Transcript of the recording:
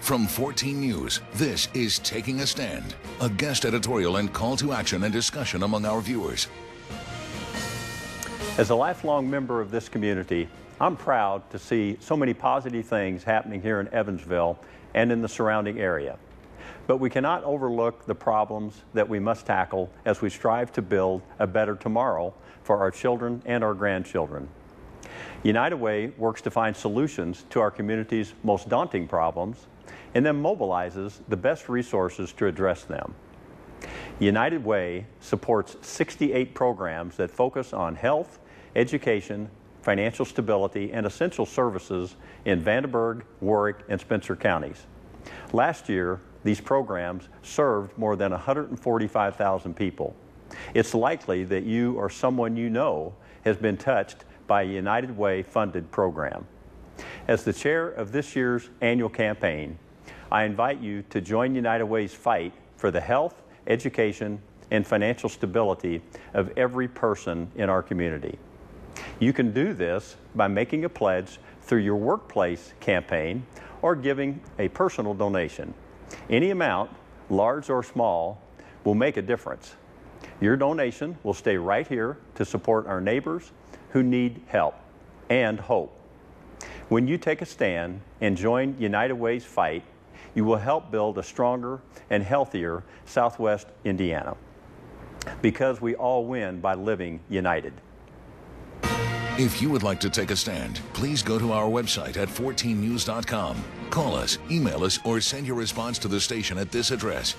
From 14 News, this is Taking a Stand, a guest editorial and call to action and discussion among our viewers. As a lifelong member of this community, I'm proud to see so many positive things happening here in Evansville and in the surrounding area. But we cannot overlook the problems that we must tackle as we strive to build a better tomorrow for our children and our grandchildren. United Way works to find solutions to our community's most daunting problems and then mobilizes the best resources to address them. United Way supports 68 programs that focus on health, education, financial stability, and essential services in Vanderburgh, Warrick, and Spencer counties. Last year, these programs served more than 145,000 people. It's likely that you or someone you know has been touched by a United Way funded program. As the chair of this year's annual campaign, I invite you to join United Way's fight for the health, education, and financial stability of every person in our community. You can do this by making a pledge through your workplace campaign or giving a personal donation. Any amount, large or small, will make a difference. Your donation will stay right here to support our neighbors who need help and hope. When you take a stand and join United Way's fight, you will help build a stronger and healthier Southwest Indiana. Because we all win by living united. If you would like to take a stand, please go to our website at 14news.com. Call us, email us, or send your response to the station at this address